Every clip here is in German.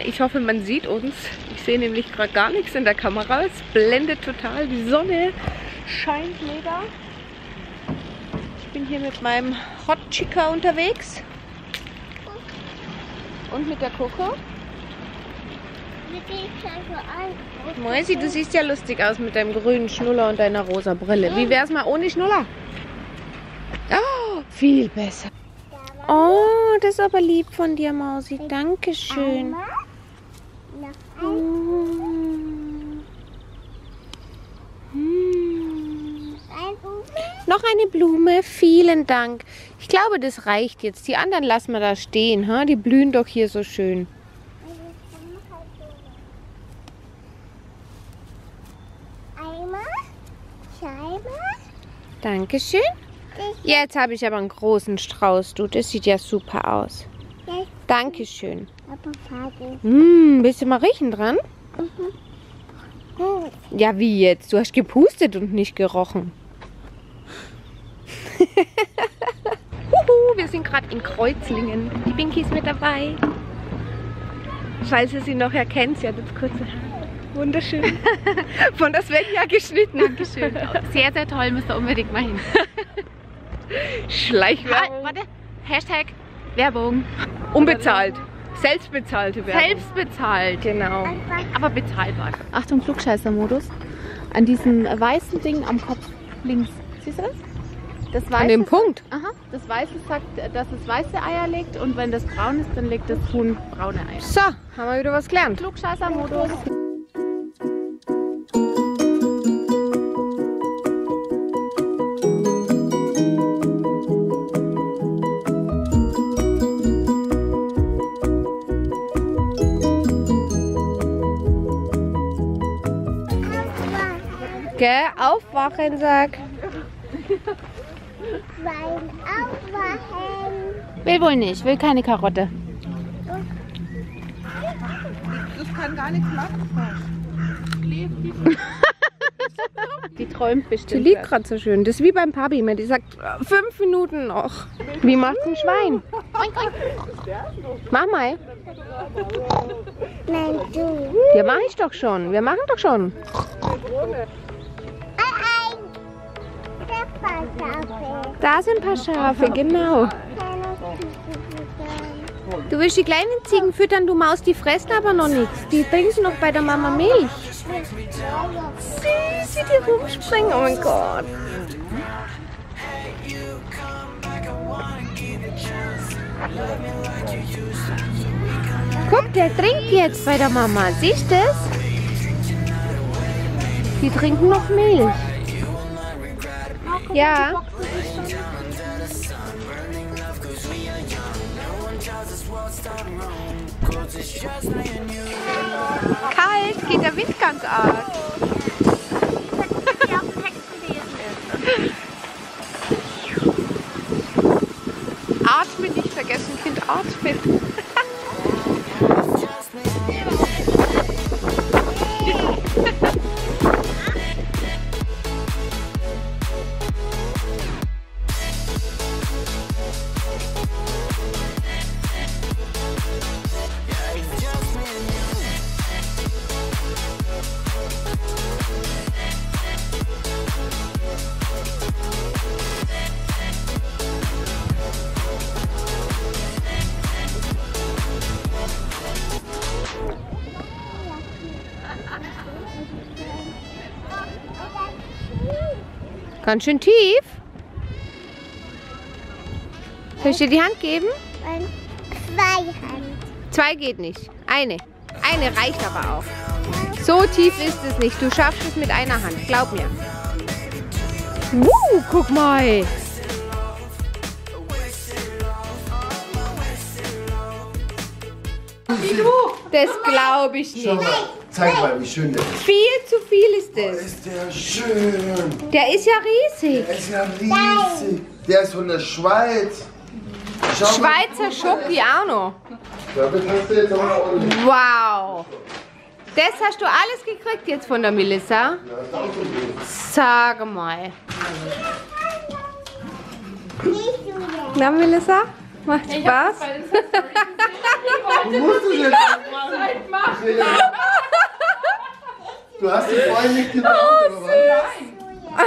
Ich hoffe, man sieht uns. Ich sehe nämlich gerade gar nichts in der Kamera. Es blendet total. Die Sonne scheint mega. Ich bin hier mit meinem Hot Chica unterwegs. Und mit der Coco. Moisi, du siehst ja lustig aus mit deinem grünen Schnuller und deiner rosa Brille. Wie wär's mal ohne Schnuller? Oh, viel besser. Oh, das ist aber lieb von dir, Mausi. Dankeschön. Noch eine Blume, vielen Dank. Ich glaube, das reicht jetzt. Die anderen lassen wir da stehen. Ha? Die blühen doch hier so schön. Dankeschön. Jetzt habe ich aber einen großen Strauß, du. Das sieht ja super aus. Dankeschön. Hm, bist du mal riechen dran? Ja, wie jetzt? Du hast gepustet und nicht gerochen. Huhu, wir sind gerade in Kreuzlingen. Die Binky ist mit dabei. Falls ihr sie noch erkennt, sie hat jetzt kurze Haare. Wunderschön. Von der Svenja geschnitten. Dankeschön. Sehr, sehr toll. Müsst ihr unbedingt mal hin. Schleichwerbung. Ah, warte. Hashtag Werbung. Unbezahlt. Selbstbezahlte Werbung. Selbstbezahlt. Genau. Aber bezahlbar. Achtung, Flugscheißer-Modus. An diesem weißen Ding am Kopf links. Siehst du das? Das Weiße An dem Punkt. Aha, das Weiße sagt, dass es weiße Eier legt und wenn das braun ist, dann legt das Huhn braune Eier. So, haben wir wieder was gelernt. Flugscheißer-Modus. Gell? Aufwachen, sag. Beim Aufwachen. Will wohl nicht, will keine Karotte. Die träumt Die bestimmt. liegt gerade so schön. Das ist wie beim Papi. Man, die sagt, äh, fünf Minuten noch. Wie macht ein Schwein? Mach mal. Nein, du. Ja, mach ich doch schon. Wir machen doch schon. Ein, ein Stepperschafe. Da sind ein paar Schafe, genau. Du willst die kleinen Ziegen füttern, du Maus, die fressen aber noch nichts. Die trinken noch bei der Mama Milch. Süß, wie die rumspringen. Oh mein Gott. Guck, der trinkt jetzt bei der Mama. Siehst du das? Die trinken noch Milch. Ja. Kalt, geht der Wind ganz arg. Atmen nicht vergessen, Kind, atmen. Ganz schön tief. Soll ich dir die Hand geben? Zwei Hand. Zwei geht nicht. Eine. Eine reicht aber auch. So tief ist es nicht. Du schaffst es mit einer Hand. Glaub mir. Uh, guck mal. Das glaube ich Schau nicht. mal, zeig mal, wie schön der ist. Viel zu viel ist es. Ist der schön. Der ist ja riesig. Der ist ja riesig. Der ist von der Schweiz. Schau mal. Schweizer Schoki auch noch. Damit hast du jetzt auch noch ordentlich. Wow. Das hast du alles gekriegt jetzt von der Melissa? Sag mal. Na, Melissa? Macht Spaß? Du musst es jetzt nicht machen. Silja. Du hast die vorhin nicht gemacht, oder was?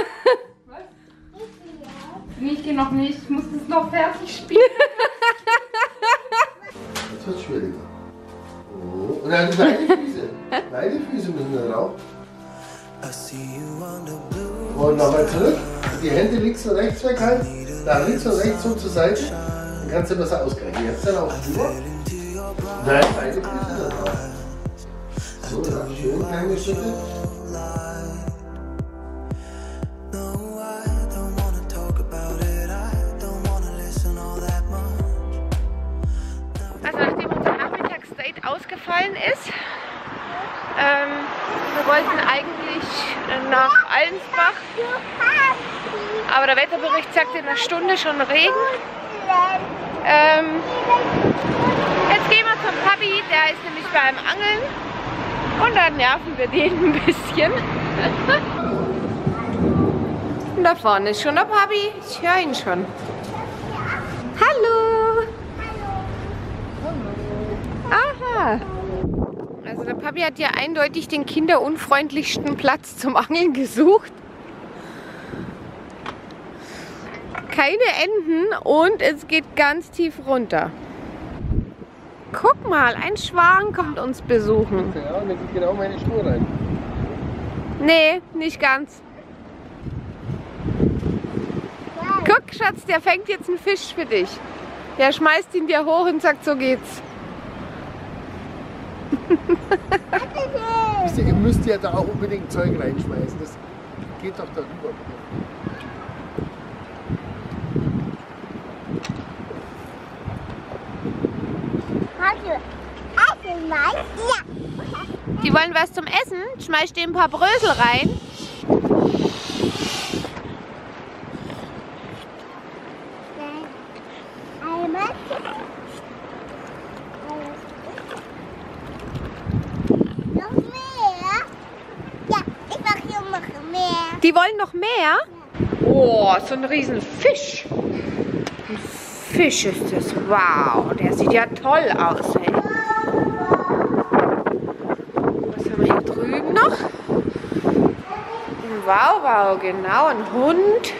Nicht hier noch nicht. Ich muss es noch fertig spielen. Jetzt wird schwieriger. Oh. Und dann beide Füße. Beide Füße müssen da drauf. Und nochmal zurück. Die Hände links und rechts weghalten. Da links und rechts so zur Seite. Dann kannst du besser ausgleichen. Jetzt dann auch drüber. Nein, beide Füße da drauf. So, kleine Schritte. Also nachdem unser Nachmittagsdate ausgefallen ist, ähm, wir wollten eigentlich nach Allensbach, aber der Wetterbericht sagt in einer Stunde schon Regen. Ähm, wir zum Papi, der ist nämlich beim Angeln und dann nerven wir den ein bisschen. Und da vorne ist schon der Papi, ich höre ihn schon. Hallo! Aha. Also der Papi hat ja eindeutig den kinderunfreundlichsten Platz zum Angeln gesucht. Keine Enden und es geht ganz tief runter. Guck mal, ein Schwan kommt uns besuchen. Ja, und dann geht genau meine Schnur rein. Nee, nicht ganz. Guck, Schatz, der fängt jetzt einen Fisch für dich. Der schmeißt ihn dir hoch und sagt, so geht's. Ihr müsst ja da auch unbedingt Zeug reinschmeißen. Das geht doch darüber. Hast du Essen mal? Ja. Die wollen was zum Essen. Schmeiß dir ein paar Brösel rein. Die wollen noch mehr? Oh, so ein riesen Fisch. Ein Fisch ist das. Wow, der sieht ja toll aus. Ey. Was haben wir hier drüben noch? Ein Wauwau, genau, ein Hund.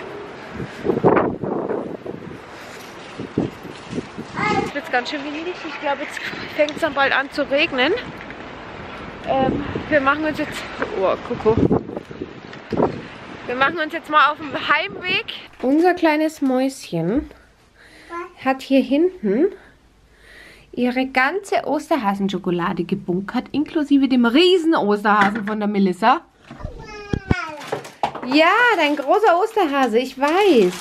Jetzt wird es ganz schön windig. Ich glaube, jetzt fängt es dann bald an zu regnen. Ähm, wir machen uns jetzt... Oh, Kuckuck. Wir machen uns jetzt mal auf den Heimweg. Unser kleines Mäuschen hat hier hinten ihre ganze Osterhasenschokolade gebunkert, inklusive dem riesen Osterhasen von der Melissa. Ja, dein großer Osterhase, ich weiß.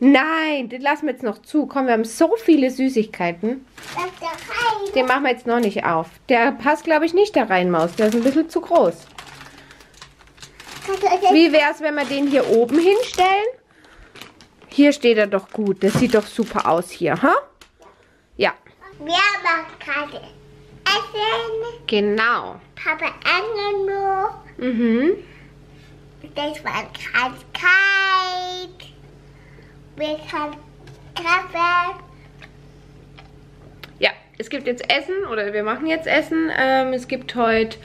Nein, den lassen wir jetzt noch zu. Komm, wir haben so viele Süßigkeiten. Den machen wir jetzt noch nicht auf. Der passt, glaube ich, nicht da rein, Maus. Der ist ein bisschen zu groß. Wie wäre es, wenn wir den hier oben hinstellen? Hier steht er doch gut. Das sieht doch super aus hier, ha? Ja, Wir machen gerade Essen. genau. Papa noch. Mhm. Das war ganz kalt. Wir können Kaffee. Ja, es gibt jetzt Essen oder wir machen jetzt Essen. Ähm, es gibt heute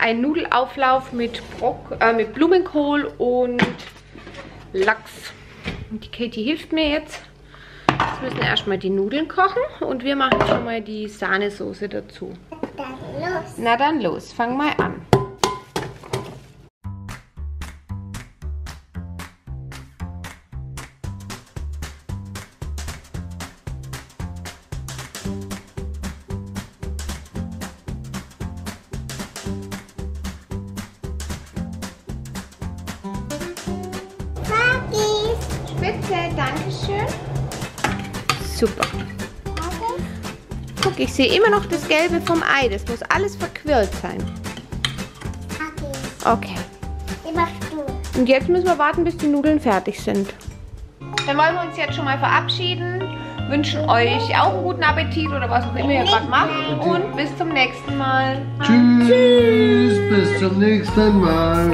einen Nudelauflauf mit, Brock, äh, mit Blumenkohl und Lachs. Und die Katie hilft mir jetzt. Jetzt müssen erstmal die Nudeln kochen und wir machen schon mal die Sahnesoße dazu. Dann los. Na dann los, fang mal an. Spitze, Dankeschön. Super. Papi. Guck, ich sehe immer noch das Gelbe vom Ei. Das muss alles verquirlt sein. Okay. Und jetzt müssen wir warten, bis die Nudeln fertig sind. Dann wollen wir uns jetzt schon mal verabschieden. Wünschen euch auch einen guten Appetit oder was auch immer ihr gerade macht. Und bis zum nächsten Mal. Tschüss, bis zum nächsten Mal.